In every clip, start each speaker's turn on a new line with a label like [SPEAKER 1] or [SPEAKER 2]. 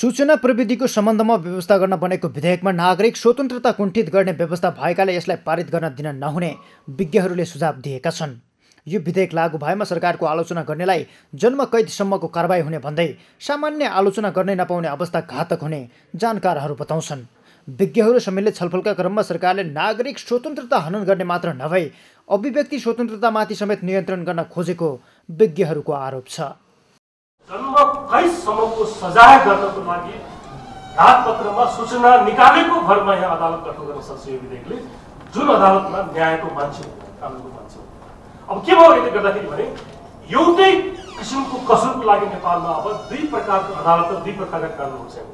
[SPEAKER 1] सूचना प्रविधिको सम्बन्धमा व्यवस्था गर्न बनेको विधेयकमा नागरिक स्वतन्त्रता कुण्ठित गर्ने व्यवस्था भएकाले यसलाई पारित गर्न दिन नहुने विज्ञहरूले सुझाव दिएका छन्। यो विधेयक लागू भएमा सरकारको आलोचना गर्नेलाई जन्म कैदसम्मको कारवाही हुने भन्दै सामान्य आलोचना गर्नै नपाउने अवस्था घातक हुने जानकारहरू बताउँछन्। विज्ञहरू सम्मिलित छलफलका क्रममा सरकारले नागरिक स्वतन्त्रता हनन गर्ने मात्र नभई अभिव्यक्ति स्वतन्त्रतामाथि समेत नियन्त्रण गर्न खोजेको विज्ञहरूको आरोप छ।
[SPEAKER 2] कैदसम्मको सजाय गर्नको लागि घाटपत्रमा सूचना निकालेको भरमा यहाँ अदालत गठन गर्न सक्छ यो विधेयकले जुन अदालतमा न्यायको मान्छे कानुनको मान्छे अब के भयो यसले गर्दाखेरि भने एउटै किसिमको कसुरको लागि नेपालमा अब दुई प्रकारको अदालत र दुई प्रकारका कानुन हुन्छ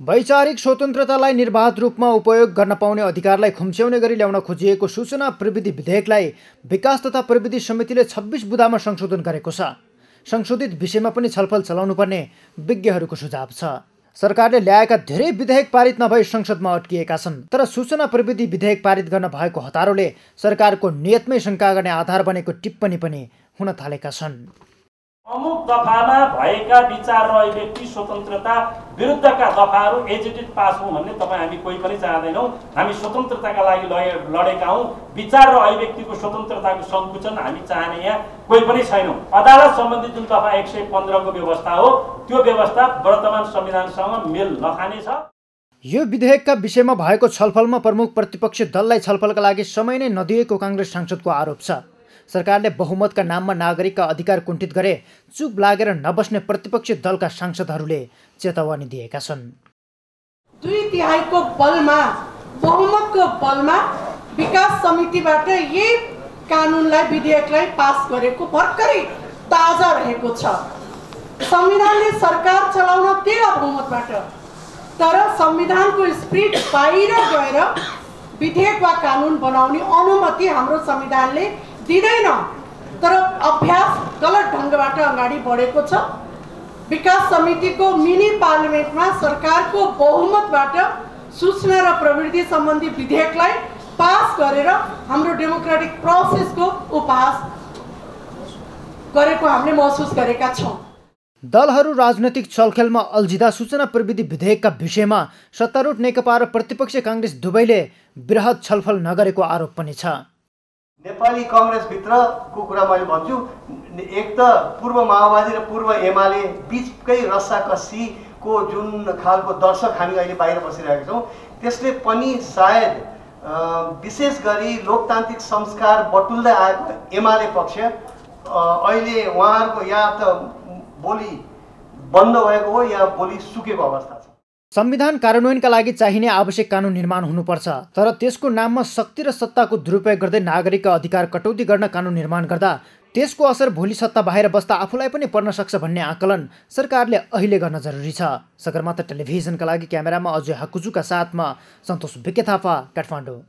[SPEAKER 1] वैचारिक स्वतन्त्रतालाई निर्वाध रूपमा उपयोग गर्न पाउने अधिकारलाई खुम्च्याउने गरी ल्याउन खोजिएको सूचना प्रविधि विधेयकलाई विकास तथा प्रविधि समितिले छब्बिस बुदामा संशोधन गरेको छ। संशोधित विषयमा पनि छलफल चलाउनु पर्ने विज्ञहरूको सुझाव छ। सरकारले ल्याएका धेरै विधेयक पारित नभई संसदमा अट्किएका छन् तर सूचना प्रविधि विधेयक पारित गर्न भएको हतारोले सरकारको नियतमै शङ्का गर्ने आधार बनेको टिप्पणी पनि हुन थालेका छन्।
[SPEAKER 2] अमुक दफामा भएका विचार र अभिव्यक्ति स्वतन्त्रता विरुद्धका दफाहरू एजिटेड पास हौँ भन्ने तपाईँ हामी कोही पनि चाहँदैनौँ। हामी स्वतन्त्रताका लागि लडेका हौँ। विचार र अभिव्यक्तिको स्वतन्त्रताको सङ्कुचन हामी चाहने यहाँ कोही पनि छैनौँ। अदालत सम्बन्धी जुन दफा एक सय पन्ध्रको व्यवस्था हो त्यो व्यवस्था वर्तमान संविधानसँग मेल नखाने छ।
[SPEAKER 1] यो विधेयकका विषयमा भएको छलफलमा प्रमुख प्रतिपक्षी दललाई छलफलका लागि समय नै नदिएको काङ्ग्रेस सांसदको आरोप छ। सरकारले बहुमतका नाममा नागरिकका अधिकार कुण्ठित गरे चुप लागेर नबस्ने प्रतिपक्षी दलका सांसदहरूले चेतावनी दिएका छन्।
[SPEAKER 3] दुई तिहाईको बलमा बहुमतको बलमा विकास समितिबाट यही कानुनलाई विधेयकलाई पास गरेको भर्खरै ताजा रहेको छ। संविधानले सरकार चलाउन तेह्र बहुमतबाट तर संविधानको स्पिरिट बाहिर गएर विधेयक वा कानुन बनाउने अनुमति हाम्रो संविधानले दिँदैन। तर अभ्यास गलत ढङ्गबाट अगाडि बढेको छ। विकास समितिको मिनी पार्लिमेन्टमा सरकारको बहुमतबाट सूचना र प्रविधि सम्बन्धी विधेयकलाई पास गरेर हाम्रो डेमोक्रेटिक प्रोसेसको उपहास गरेको हामीले महसुस गरेका छौँ।
[SPEAKER 1] दलहरू राजनैतिक चलखेलमा अल्झिँदा सूचना प्रविधि विधेयकका विषयमा सत्तारूढ नेकपा र प्रतिपक्ष काङ्ग्रेस दुवैले वृहत छलफल नगरेको आरोप पनि छ।
[SPEAKER 4] नेपाली कङ्ग्रेसभित्रको कुरा मैले भन्छु एक त पूर्व माओवादी र पूर्व एमाले बिचकै रसाकसीको जुन खालको दर्शक हामी अहिले बाहिर बसिरहेका छौँ त्यसले पनि सायद विशेष गरी लोकतान्त्रिक संस्कार बटुल्दै आएको एमाले पक्ष अहिले उहाँहरूको या त बोली बन्द भएको हो या बोली सुकेको अवस्था छ।
[SPEAKER 1] संविधान कार्यान्वयनका लागि चाहिने आवश्यक कानुन निर्माण हुनुपर्छ तर त्यसको नाममा शक्ति र सत्ताको दुरुपयोग गर्दै नागरिकका अधिकार कटौती गर्न कानुन निर्माण गर्दा त्यसको असर भोलि सत्ता बाहिर बस्दा आफूलाई पनि पर्न सक्छ भन्ने आकलन सरकारले अहिले गर्न जरुरी छ। सगरमाथा टेलिभिजनका लागि क्यामेरामा अजय हकुजुका साथमा सन्तोष बिके थापा काठमाडौँ।